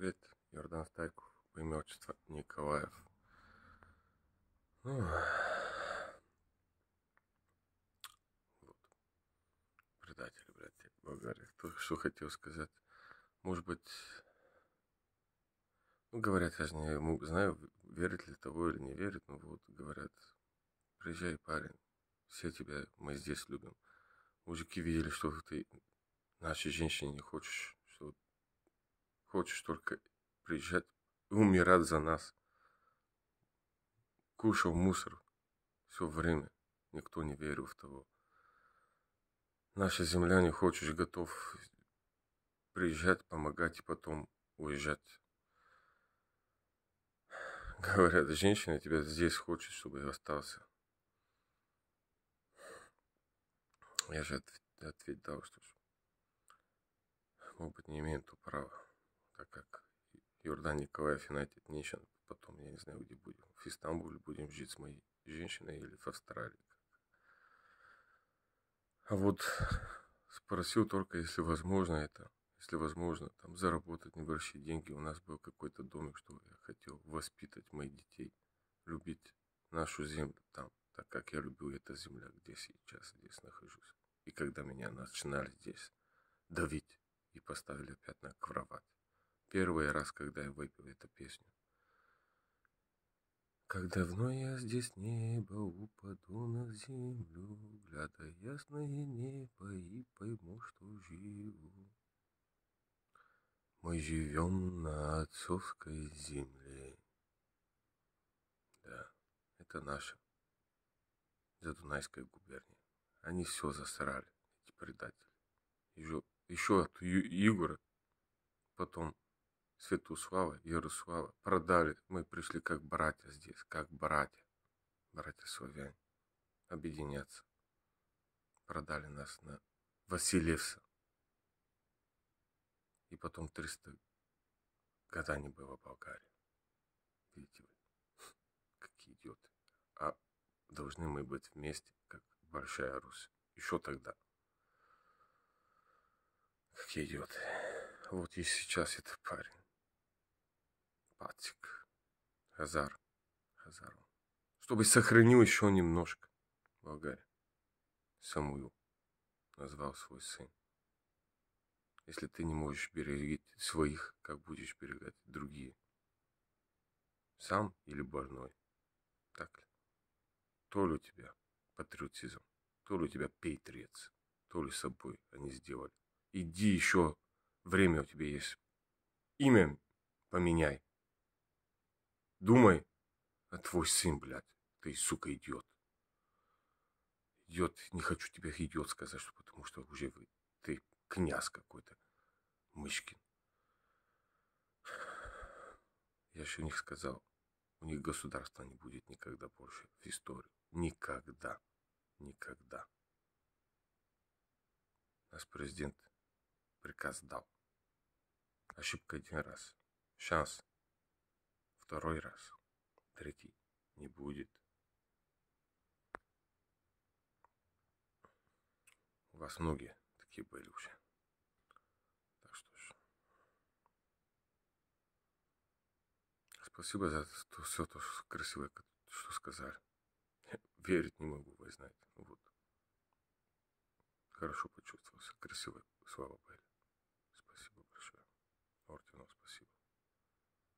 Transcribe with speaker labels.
Speaker 1: Привет, Йордан Стайков, имя отчество Николаев. Вот. Предатели, блядь, Болгария. Кто что хотел сказать? Может быть, ну, говорят, я же не знаю, верит ли того или не верит, но вот, говорят, приезжай, парень, все тебя, мы здесь любим. Мужики видели, что ты нашей женщине не хочешь, хочешь только приезжать умирать за нас. Кушал мусор все время, никто не верил в того. Наша земля не хочешь, готов приезжать, помогать и потом уезжать. Говорят, женщина тебя здесь хочет, чтобы остался. Я же ответ дал, что может быть, не имеем то права, так как Йордан Николаев Нейшн, потом, я не знаю, где будем, в Истамбуле будем жить с моей женщиной или в Австралии. А вот спросил только, если возможно это, если возможно, там заработать небольшие деньги. У нас был какой-то домик, что я хотел воспитать моих детей, любить нашу землю там, так как я любил эту землю, где сейчас здесь нахожусь. И когда меня начинали здесь давить, и поставили опять на кровать. Первый раз, когда я выпил эту песню. Как давно я здесь небо упаду на землю, Глядя ясное небо и пойму, что живу. Мы живем на отцовской земле. Да, это наша Задунайская губерния. Они все засрали, эти предатели. Еще еще от Егора, потом Святослава, Ярослава продали. Мы пришли как братья здесь, как братья, братья славяне, объединяться. Продали нас на Василевса. И потом 300 года не было Болгарии. Видите вы, какие идиоты. А должны мы быть вместе, как Большая Русь. Еще тогда как идет. Вот и сейчас этот парень. Патик. Хазар. Хазар. Чтобы сохранил еще немножко. Болгария. Самуил назвал свой сын. Если ты не можешь берегать своих, как будешь берегать другие? Сам или больной? Так ли? То ли у тебя патриотизм, то ли у тебя пейтрец, то ли собой они сделали. Иди еще, время у тебя есть. Имя поменяй. Думай, а твой сын, блядь, ты, сука, идиот. Идиот, не хочу тебе идиот сказать, что потому что уже вы, ты князь какой-то, Мышкин. Я еще у них сказал, у них государства не будет никогда больше в истории. Никогда. Никогда. Наш президент приказ дал. Ошибка один раз. Шанс. Второй раз. Третий. Не будет. У вас многие такие были уже. Так что ж. Спасибо за то, все то что красивое, что сказали. Верить не могу, вы знаете. Вот. Хорошо почувствовался. Красивые слова были.